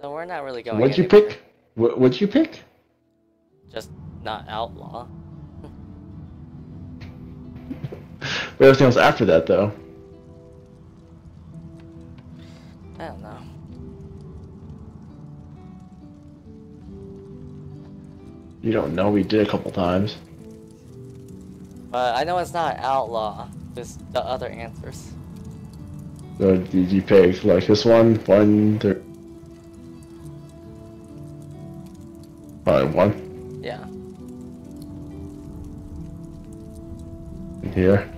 So we're not really going. What'd you anywhere. pick? What, what'd you pick? Just not outlaw. Everything else after that, though. I don't know. You don't know. We did a couple times. But I know it's not outlaw. Just the other answers. So did you pick like this one? One, two. Probably one. Yeah. And here.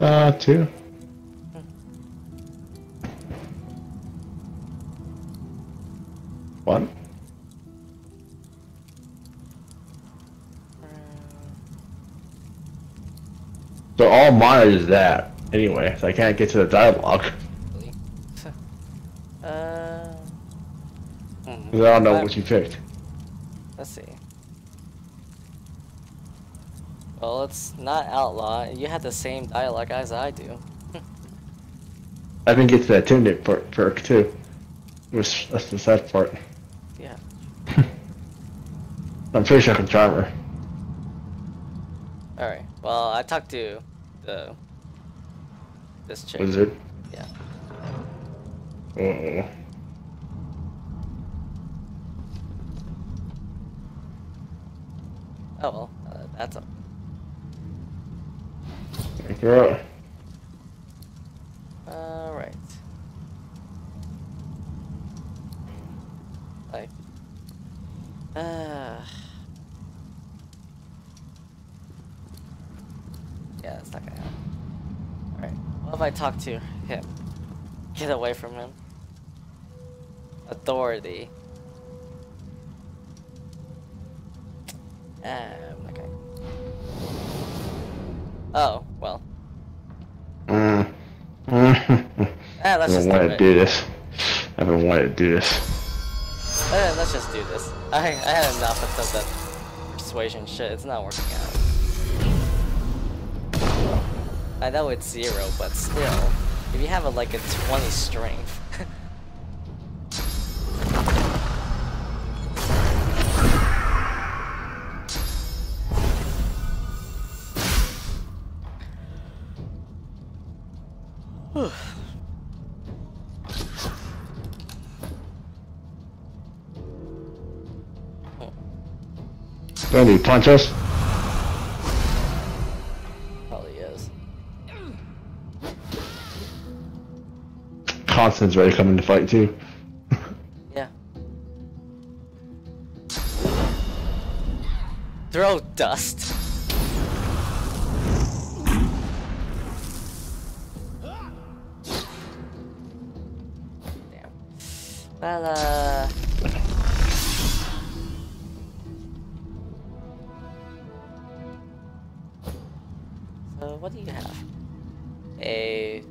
Uh, two. All mine is that. Anyway, so I can't get to the dialogue. Uh. I don't know what you picked. Let's see. Well, it's not outlaw. You had the same dialogue as I do. I didn't get to that Tinder per- perk too. Which that's the sad part. Yeah. I'm pretty sure I can charm her. All right. Well, I talked to the this chick. Wizard. Yeah. Uh-oh. Oh well, uh, that's a. Girl. All right. Like. Uh. Yeah, that's not gonna happen. All right. What if I talk to him? Get away from him. Authority. Um. Okay. Oh well. Mm. Ah, let's I just don't do want to do this. I've been wanting to do this. Eh, let's just do this. I I had enough of that persuasion shit. It's not working out. I know it's zero, but still, if you have a, like a 20 strength. Don't you punch us? Constant's ready to come in to fight too. Yeah. Throw dust. Damn. Well, uh... So, what do you have? A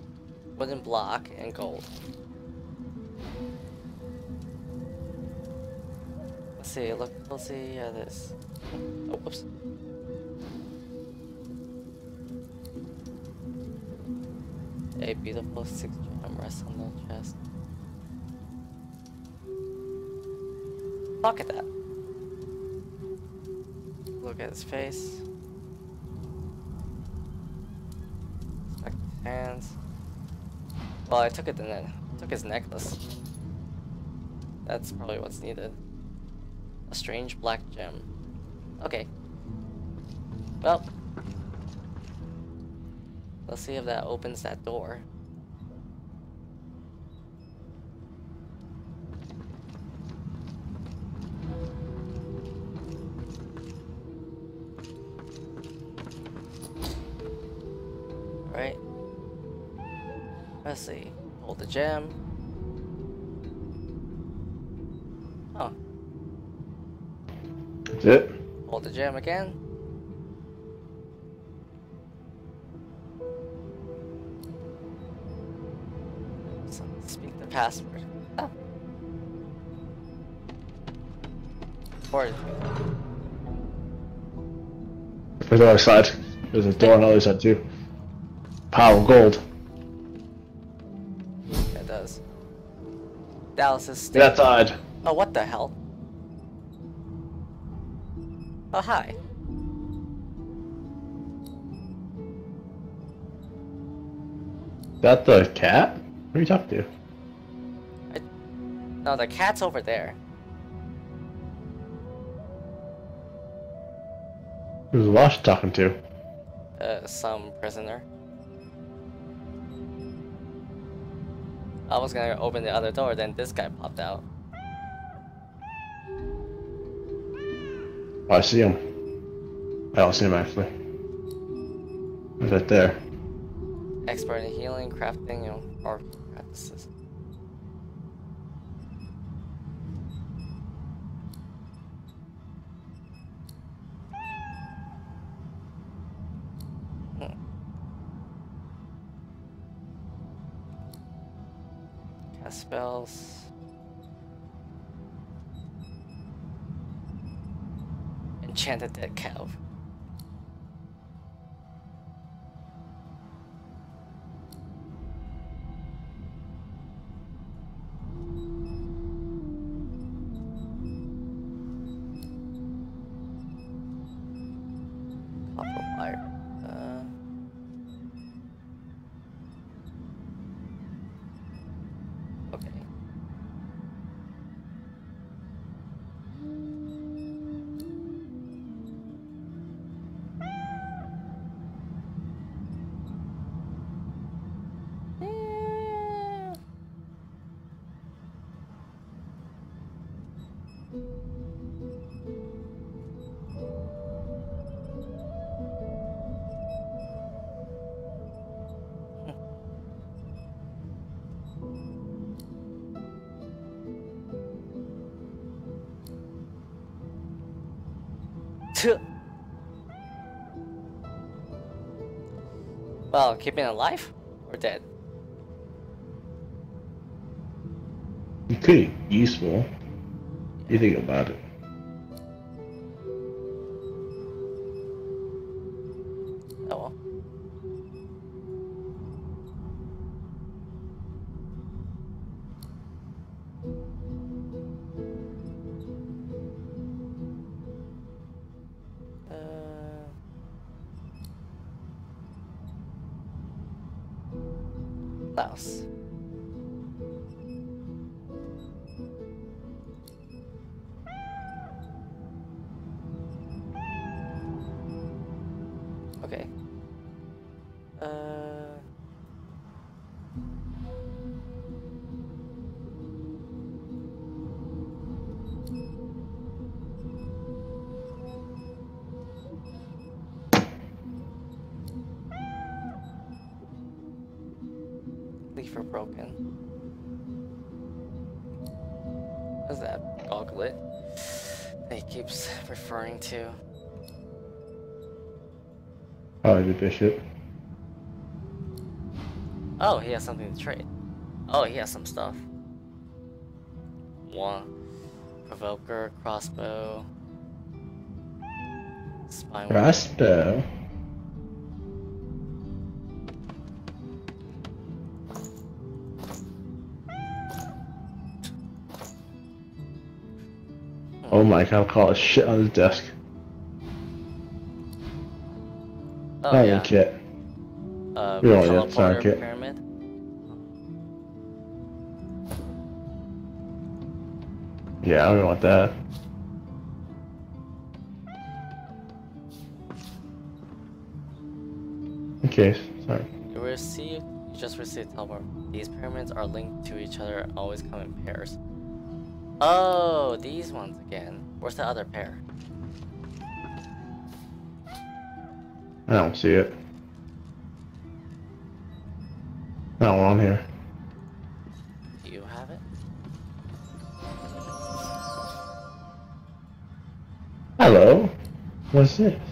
wooden block and gold. Let's see, look, let's see uh, this. Oh, whoops. A beautiful six gem rests on the chest. Look at that. Look at his face. Inspect his hands. Well, I took it and then. Took his necklace. That's probably what's needed. A strange black gem. Okay. Well. Let's see if that opens that door. Alright. Let's see. Hold the gem. That's it. Hold the jam again. Speak the password. Or There's another side. There's a door on the other side too. Pile of gold. Yeah, it does. Dallis is. That side. Oh, what the hell? Oh, hi. That the cat? Who are you talking to? No, the cat's over there. Who's Lush talking to? Uh, some prisoner. I was gonna open the other door, then this guy popped out. I see him. I don't see him actually. He's right there. Expert in healing, crafting, art practices. Hmm. Cast spells. Dead cow. Well, keeping it alive or dead? It could useful. You think about it. Oh well. Mouse. Broken. What's that? Goglet? That he keeps referring to. Oh, Probably the bishop. Oh, he has something to trade. Oh, he has some stuff. One provoker, crossbow, spine. Crossbow. Oh my god, I'll call it shit on his desk. Oh Not yeah. kit. Uh, We don't need that teleporter socket. pyramid. Yeah, I don't want that. Okay, sorry. You receive. You just received teleport. These pyramids are linked to each other and always come in pairs. Oh, these ones again. Where's the other pair? I don't see it. Not one on here. Do you have it? Hello? What's this?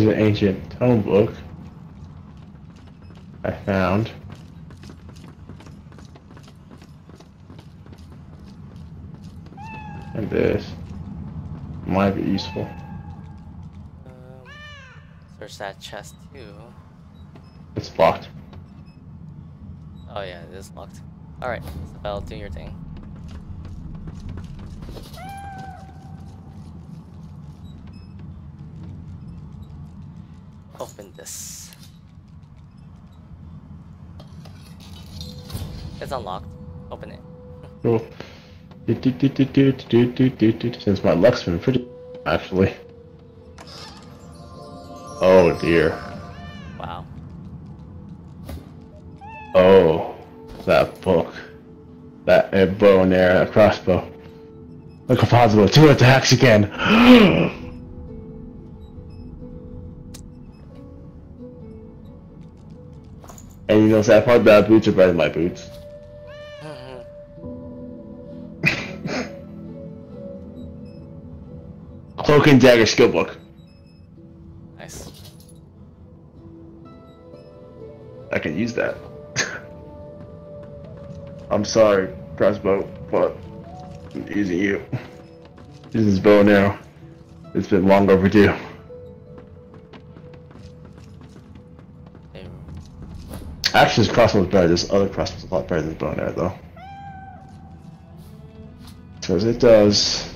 There's an ancient tome book I found. And this might be useful. Um, search that chest too. It's locked. Oh yeah, it is locked. Alright, Isabel, do your thing. open this. It's unlocked. Open it. Cool. Since my luck's been pretty, actually. Oh dear. Wow. Oh, that book. That a bow and arrow, a crossbow. a possible. Two attacks again. You know that part? Bad boots are better than my boots. Cloak and dagger skill book. nice. I can use that. I'm sorry, crossbow, but I'm using you. Using this bow now. It's been long overdue. Actually, this crossbow is better. This other crossbow is a lot better than bow and arrow, though. Because it does.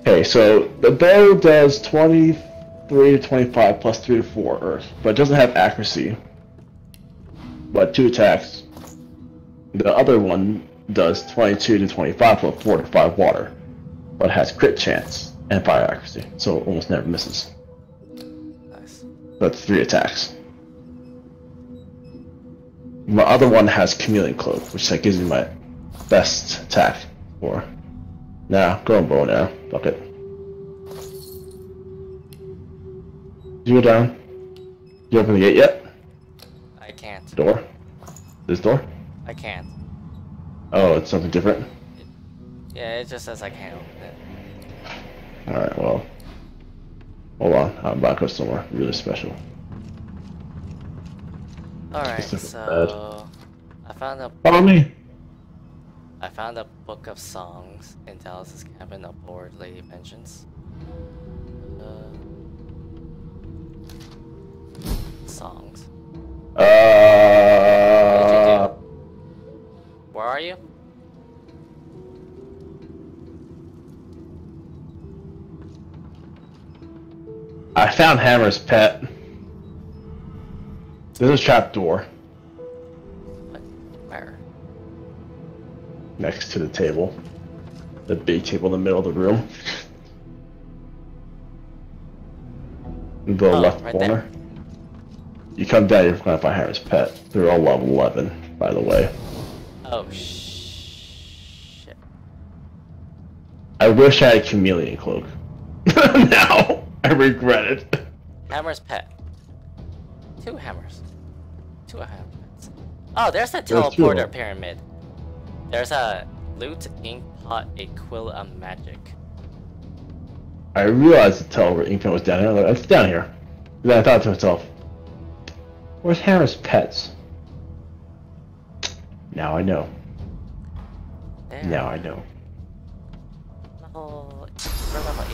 Okay, so the bow does 23 to 25 plus 3 to 4 earth, but it doesn't have accuracy. But 2 attacks. The other one does 22 to 25 plus 4 to 5 water, but has crit chance and fire accuracy, so it almost never misses. Nice. That's 3 attacks. My other one has Chameleon Cloak, which that gives me my best attack for. Nah, go on bow now. Fuck it. Did you go down? You open the gate yet? I can't. Door? This door? I can't. Oh, it's something different? Yeah, it just says I can't open it. Alright, well. Hold on, I'm about to go somewhere really special. Alright, This is so I found a Follow me! I found a book of songs in Dallis's cabin aboard Lady Vengeance. Uh, songs. Uh, Where are you? I found Hammer's pet. There's a trap door Where? next to the table. The big table in the middle of the room. In the Oh, left right corner. there. You come down, you're gonna find Hammer's pet. They're all level 11, by the way. Oh shit. I wish I had a Chameleon Cloak. now, I regret it. Hammer's pet. Two hammers. Two hammers. Oh, there's a There's teleporter them. pyramid. There's a loot, ink pot, a quill of magic. I realized the teleporter ink pen was down here. Like, It's down here. Then I thought to myself, where's Hammer's pets? Now I know. There. Now I know. Level. Level 8.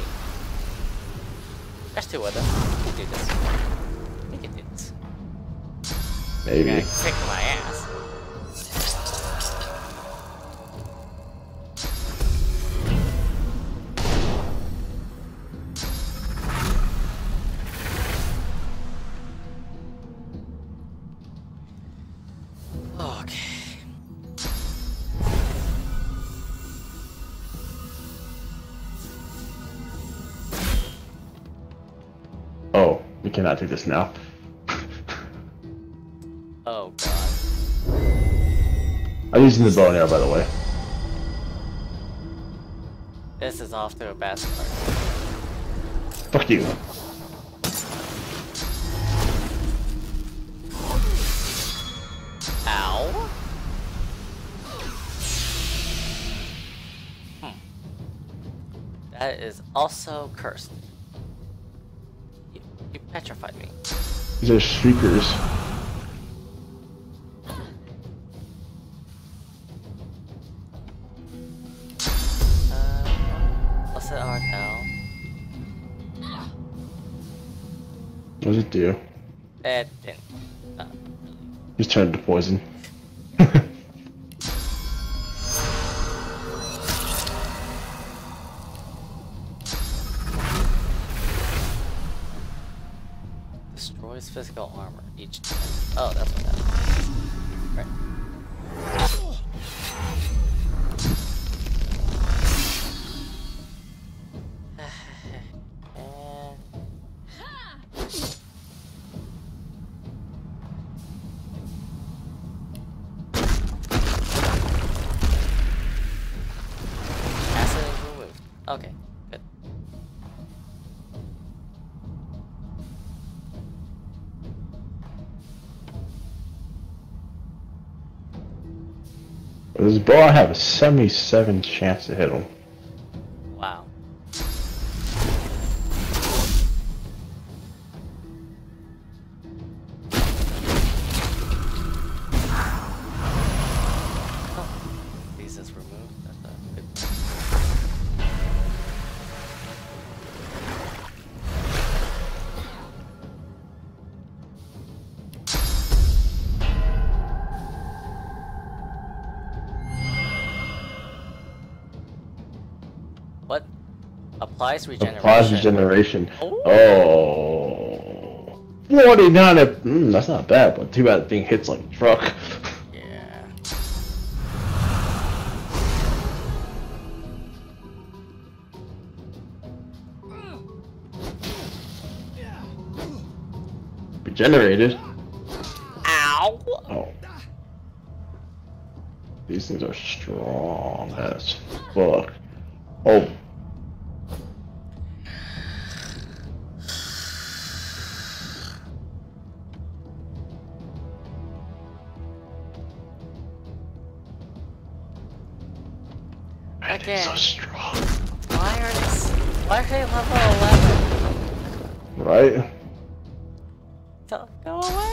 There's two of them. We can do this. You're Maybe. gonna kick my ass. Okay. Oh, we cannot do this now. Using the bow arrow, by the way. This is off to a bad start. Fuck you. Ow. Hmm. That is also cursed. You, you petrified me. These are shriekers. What does it do? It didn't. Uh, Just turned to poison. Bow I have a 77 chance to hit him. Applies regeneration. Applies regeneration. Oh. Oh. 49 at, mm, that's not bad, but too bad it being hits like a truck. Yeah. Regenerated. Ow! Oh. These things are strong as fuck. Oh. Man, so strong. Why are they? s- Why are they level eleven? Right? Don't go away!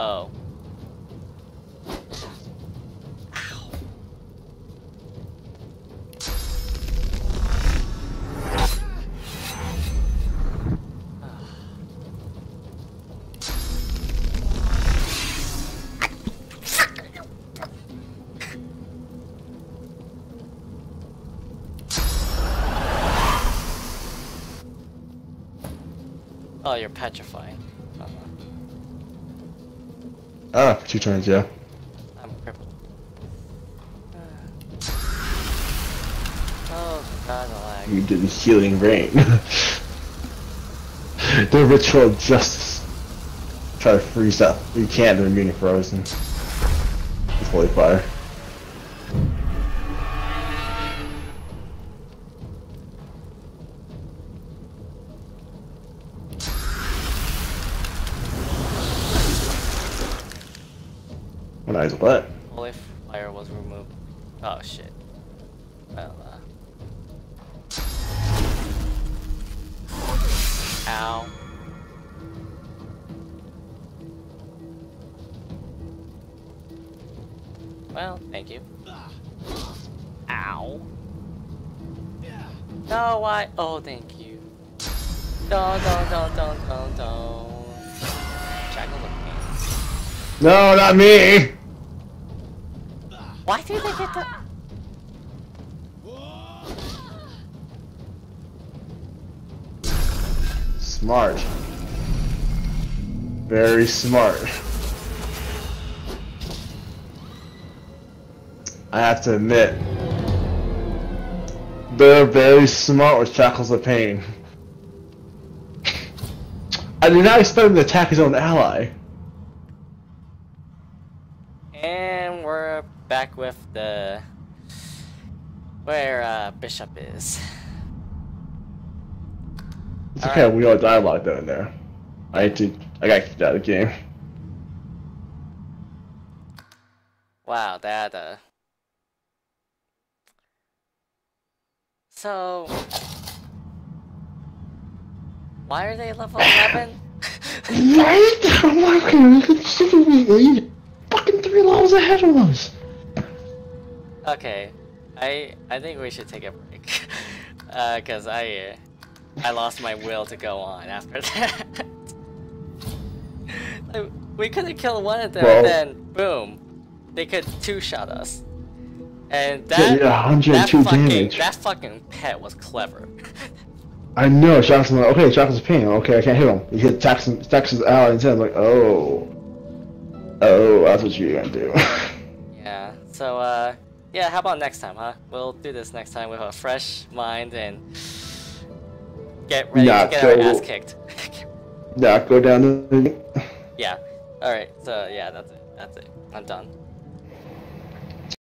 Oh. Oh, you're petrifying. Ah, two turns, yeah. I'm crippled. Oh god, the lag. You did the healing rain. the ritual of justice. Try to freeze up. You can't, they're being frozen. It's holy fire. I was what? Holy fire was removed. Oh shit. Well, uh. Ow. Well, thank you. Ow. No, why? Oh, thank you. Don't, don't, don't, don't, don't, don't. Shackles of pain. No, not me! Why did they get the... Smart. Very smart. I have to admit, they're very smart with Shackles of Pain. I did not expect him to attack his own ally. And we're back with the... Where uh, Bishop is. It's okay, Alright. we all dialogue though in there. I need to, I gotta keep out of the game. Wow, that uh... So... Why are they level 11? Right? I'm working considerably fucking three levels ahead of us. Okay, I I think we should take a break. uh, cause I I lost my will to go on after that. Like, we could have killed one of them, Well- and then boom, they could two-shot us. And that yeah, 102 that fucking damage. that fucking pet was clever. I know, Shackles like, okay, of Pain, okay, I can't hit him. He hit Jackson, Jackson's ally instead, I'm like, oh. Oh, that's what you're gonna do. Yeah. So uh yeah, how about next time, huh? We'll do this next time with a fresh mind and get ready Yeah, to get our ass kicked. yeah, go down the... yeah. Alright, so yeah, that's it. That's it. I'm done.